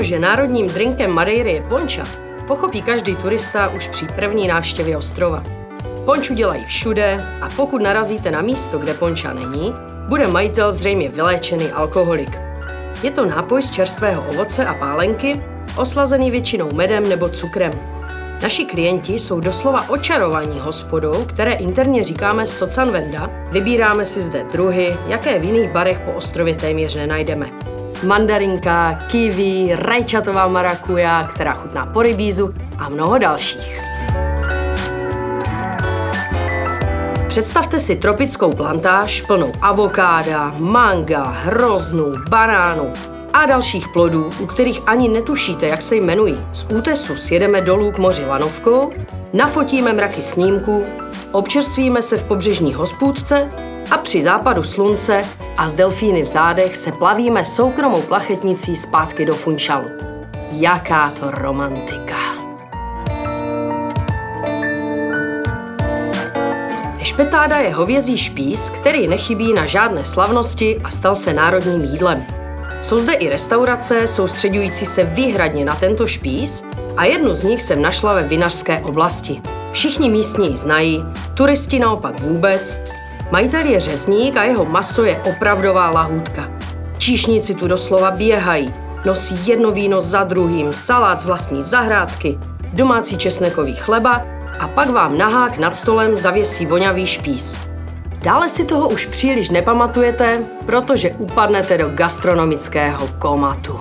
Že národním drinkem Madeiry je ponča, pochopí každý turista už při první návštěvě ostrova. Ponču dělají všude a pokud narazíte na místo, kde ponča není, bude majitel zřejmě vyléčený alkoholik. Je to nápoj z čerstvého ovoce a pálenky, oslazený většinou medem nebo cukrem. Naši klienti jsou doslova očarovaní hospodou, které interně říkáme Socanvenda. Vybíráme si zde druhy, jaké v jiných barech po ostrově téměř nenajdeme. Mandarinka, kiwi, rajčatová marakuja, která chutná po rybízu a mnoho dalších. Představte si tropickou plantáž plnou avokáda, manga, hroznů, banánů a dalších plodů, u kterých ani netušíte, jak se jmenují. Z útesu sjedeme dolů k moři lanovkou, nafotíme mraky snímků, občerstvíme se v pobřežní hospůdce a při západu slunce a z delfíny v zádech se plavíme soukromou plachetnicí zpátky do Funčalu. Jaká to romantika! Špetáda je hovězí špís, který nechybí na žádné slavnosti a stal se národním jídlem. Jsou zde i restaurace soustředující se výhradně na tento špís a jednu z nich jsem našla ve vinařské oblasti. Všichni místní ji znají, turisti naopak vůbec. Majitel je řezník a jeho maso je opravdová lahůdka. Číšníci tu doslova běhají, nosí jedno víno za druhým, salát z vlastní zahrádky, domácí česnekový chleba a pak vám nahák nad stolem zavěsí vonavý špís. Dále si toho už příliš nepamatujete, protože upadnete do gastronomického komatu.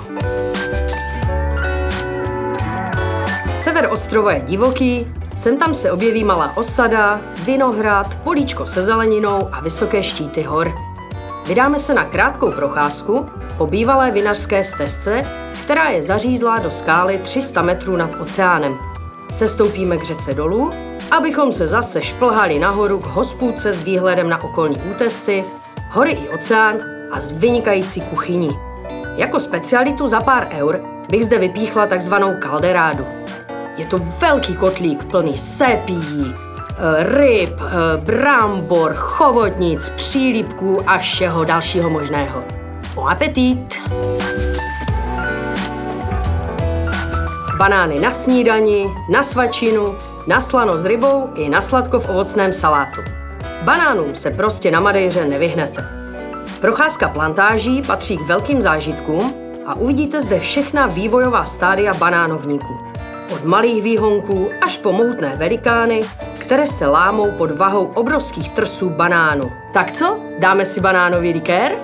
Sever ostrova je divoký, sem tam se objeví malá osada, vinohrad, políčko se zeleninou a vysoké štíty hor. Vydáme se na krátkou procházku po bývalé vinařské stezce, která je zařízlá do skály 300 metrů nad oceánem. Sestoupíme k řece dolů, abychom se zase šplhali nahoru k hospůdce s výhledem na okolní útesy, hory i oceán a s vynikající kuchyní. Jako specialitu za pár eur bych zde vypíchla takzvanou kalderádu. Je to velký kotlík plný sépí, eh, ryb, eh, brambor, chobotnic, přílípků a všeho dalšího možného. Bon appetit! Banány na snídani, na svačinu, na slano s rybou i na sladko v ovocném salátu. Banánům se prostě na Madejře nevyhnete. Procházka plantáží patří k velkým zážitkům a uvidíte zde všechna vývojová stádia banánovníků. Od malých výhonků až po mohutné velikány, které se lámou pod vahou obrovských trsů banánu. Tak co? Dáme si banánový likér?